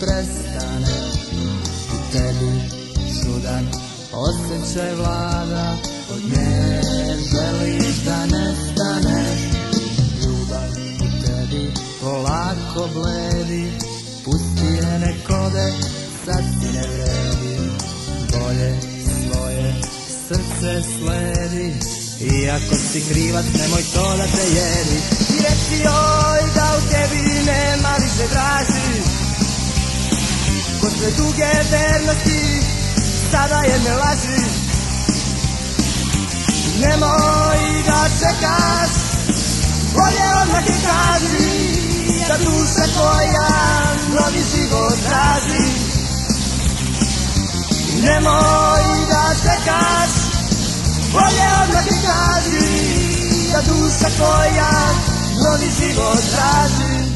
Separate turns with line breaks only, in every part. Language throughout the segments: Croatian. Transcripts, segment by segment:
prestane. U tebi čudan osjećaj vlada. Od nje želiš da nestaneš. Ljubav u tebi polako bledi. Pusti je nekode, sad ti ne vredi. Bolje svoje srce sledi. Iako si krivac, nemoj to da te jedi. I reci joj da u tebi nema više draži Posle duge vernosti, sada je ne laži. Nemoj da čekaš, bolje odmah ti kaži Da duša tvoja novi život traži. Nemoj da čekaš, bolje odmah ti kaži Da duša tvoja novi život traži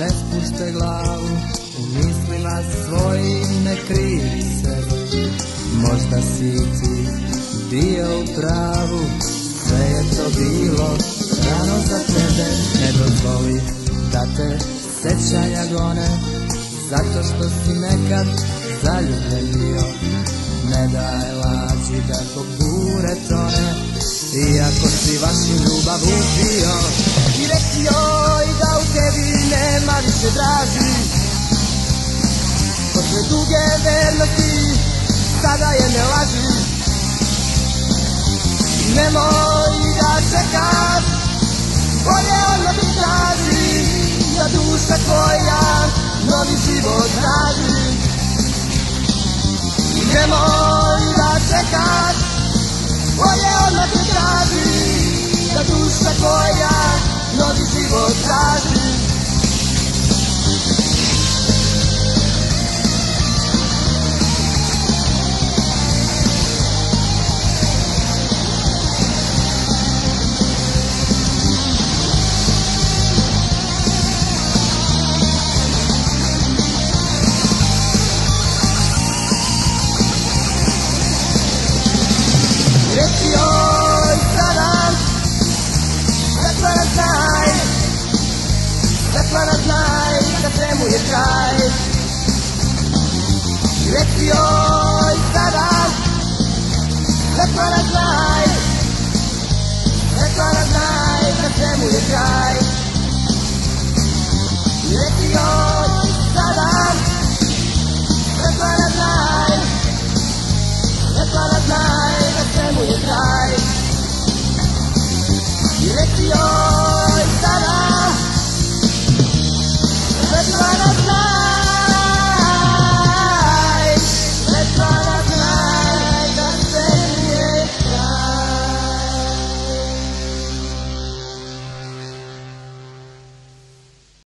ne spušte glavu U mislima svojim ne krivi se. Možda si ti bio u pravu Sve je to bilo rano za tebe. Ne dozvoli da te sećanja gone Zato što si nekad zaljubljen bio. Ne daj lađi da ko bure tone Iako si vašu ljubav upio I reci joj da u tebi nema više draži. Posle duge vernosti sada je ne laži. Nemoj da čekaš Bolje odmah ti traži Da duša tvoja novi život traži. Nemoj da čekaš svemu je kraj Reci joj sada Zatvara znaj Zatvara znaj